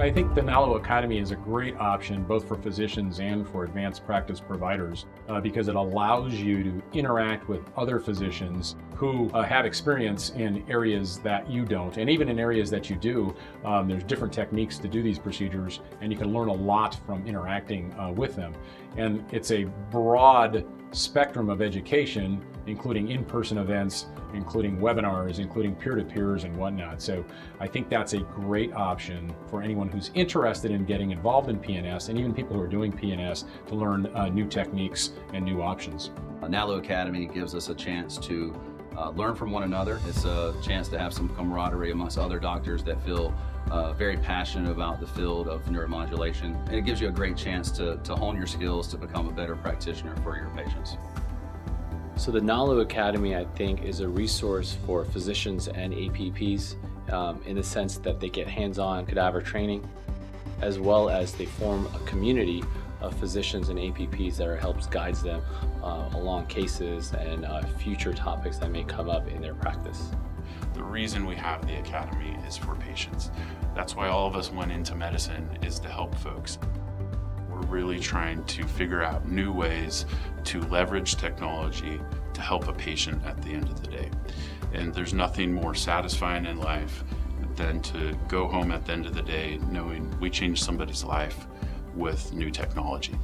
I think the NALU Academy is a great option both for physicians and for advanced practice providers uh, because it allows you to interact with other physicians who uh, have experience in areas that you don't. And even in areas that you do, um, there's different techniques to do these procedures and you can learn a lot from interacting uh, with them. And it's a broad spectrum of education, including in-person events, including webinars, including peer-to-peers and whatnot. So I think that's a great option for anyone who's interested in getting involved in PNS and even people who are doing PNS to learn uh, new techniques and new options. NALU Academy gives us a chance to uh, learn from one another. It's a chance to have some camaraderie amongst other doctors that feel uh, very passionate about the field of neuromodulation. And it gives you a great chance to, to hone your skills to become a better practitioner for your patients. So the NALU Academy, I think, is a resource for physicians and APPs um, in the sense that they get hands-on cadaver training, as well as they form a community of physicians and APPs that helps guides them uh, along cases and uh, future topics that may come up in their practice. The reason we have the academy is for patients. That's why all of us went into medicine is to help folks. We're really trying to figure out new ways to leverage technology to help a patient at the end of the day. And there's nothing more satisfying in life than to go home at the end of the day knowing we changed somebody's life with new technology.